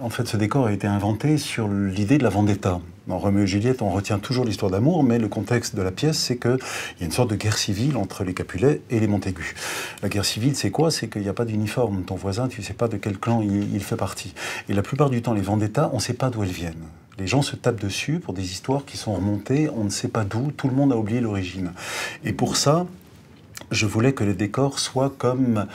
En fait, ce décor a été inventé sur l'idée de la vendetta. Dans Roméo et Juliette, on retient toujours l'histoire d'amour, mais le contexte de la pièce, c'est qu'il y a une sorte de guerre civile entre les Capulets et les Montaigu. La guerre civile, c'est quoi? C'est qu'il n'y a pas d'uniforme. Ton voisin, tu ne sais pas de quel clan il, il, fait partie. Et la plupart du temps, les vendettas, on ne sait pas d'où elles viennent. Les gens se tapent dessus pour des histoires qui sont remontées, on ne sait pas d'où, tout le monde a oublié l'origine. Et pour ça, je voulais que le décor soit comme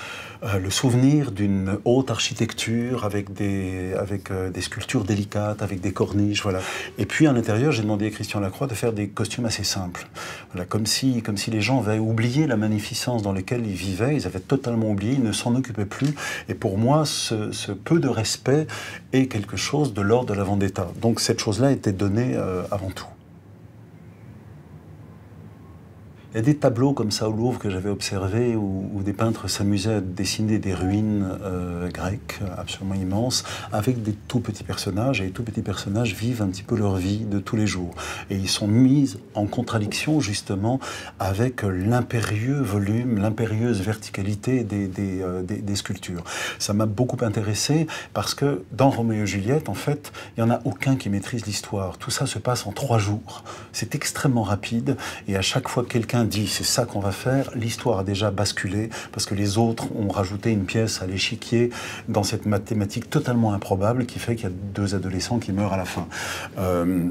euh, le souvenir d'une haute architecture avec euh, des sculptures délicates, avec des corniches, voilà. Et puis à l'intérieur, j'ai demandé à Christian Lacroix de faire des costumes assez simples, voilà, comme si, comme si les gens avaient oublié la magnificence dans laquelle ils vivaient, ils avaient totalement oublié, ils ne s'en occupaient plus. Et pour moi, ce, ce, peu de respect est quelque chose de l'ordre de la vendetta. Donc cette chose-là était donnée euh, avant tout. Il y a des tableaux comme ça au Louvre que j'avais observés où, des peintres s'amusaient à dessiner des ruines euh, grecques absolument immenses avec des tout petits personnages. Et les tout petits personnages vivent un petit peu leur vie de tous les jours. Et ils sont mis en contradiction justement avec l'impérieux volume, l'impérieuse verticalité des, des, euh, des, sculptures. Ça m'a beaucoup intéressé parce que dans Roméo et Juliette, en fait, il n'y en a aucun qui maîtrise l'histoire. Tout ça se passe en trois jours. C'est extrêmement rapide et à chaque fois que quelqu'un dit c'est ça qu'on va faire, l'histoire a déjà basculé parce que les autres ont rajouté une pièce à l'échiquier dans cette mathématique totalement improbable qui fait qu'il y a deux adolescents qui meurent à la fin. Euh,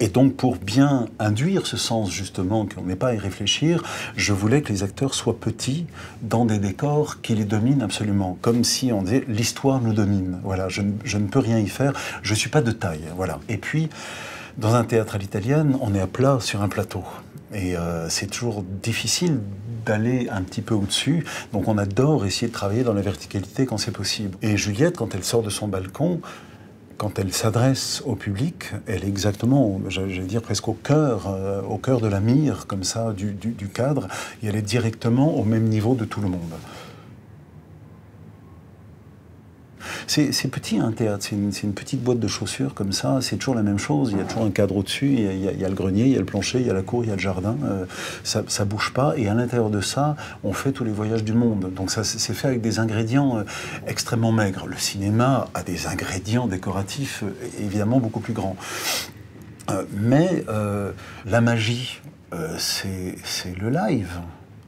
et donc, pour bien induire ce sens, justement, qu'on n'ait pas à y réfléchir, je voulais que les acteurs soient petits dans des décors qui les dominent absolument. Comme si on disait l'histoire nous domine. Voilà, je, je, ne peux rien y faire, je ne suis pas de taille. Voilà. Et puis, dans un théâtre à l'italienne, on est à plat sur un plateau. Et euh, c'est toujours difficile d'aller un petit peu au-dessus. Donc on adore essayer de travailler dans la verticalité quand c'est possible. Et Juliette, quand elle sort de son balcon, quand elle s'adresse au public, elle est exactement, j'allais dire presque au cœur, euh, au cœur de la mire, comme ça, du, du, du cadre, et elle est directement au même niveau de tout le monde. C'est petit un théâtre, c'est une, petite boîte de chaussures comme ça, c'est toujours la même chose, il y a toujours un cadre au-dessus, il, y a le grenier, il y a le plancher, il y a la cour, il y a le jardin, euh, ça, ça bouge pas, et à l'intérieur de ça, on fait tous les voyages du monde. Donc ça c'est fait avec des ingrédients euh, extrêmement maigres. Le cinéma a des ingrédients décoratifs euh, évidemment beaucoup plus grands. Mais la magie, c'est le live.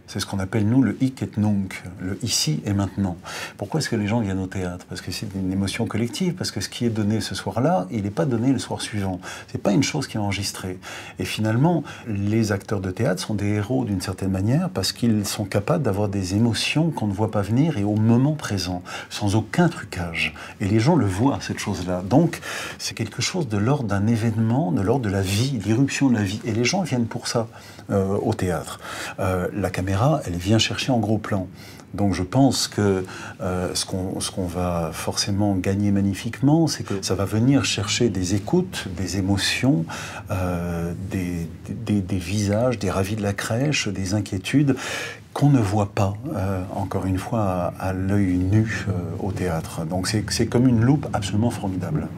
C'est ce qu'on appelle, nous, le hic et nunc, le ici et maintenant. Pourquoi est-ce que les gens viennent au théâtre? Parce que c'est une émotion collective, parce que ce qui est donné ce soir-là, il n'est pas donné le soir suivant. C'est pas une chose qui est enregistrée. Et finalement, les acteurs de théâtre sont des héros d'une certaine manière, parce qu'ils sont capables d'avoir des émotions qu'on ne voit pas venir et au moment présent, sans aucun trucage. Et les gens le voient, cette chose-là. Donc, c'est quelque chose de l'ordre d'un événement, de l'ordre de la vie, l'irruption de la vie. Et les gens viennent pour ça euh, au théâtre. Euh, la caméra elle vient chercher en gros plan. Donc je pense que euh, ce qu'on qu va forcément gagner magnifiquement, c'est que ça va venir chercher des écoutes, des émotions, euh, des, visages, des ravis de la crèche, des inquiétudes qu'on ne voit pas, euh, encore une fois, à, à l'œil nu au théâtre. Donc c'est comme une loupe absolument formidable.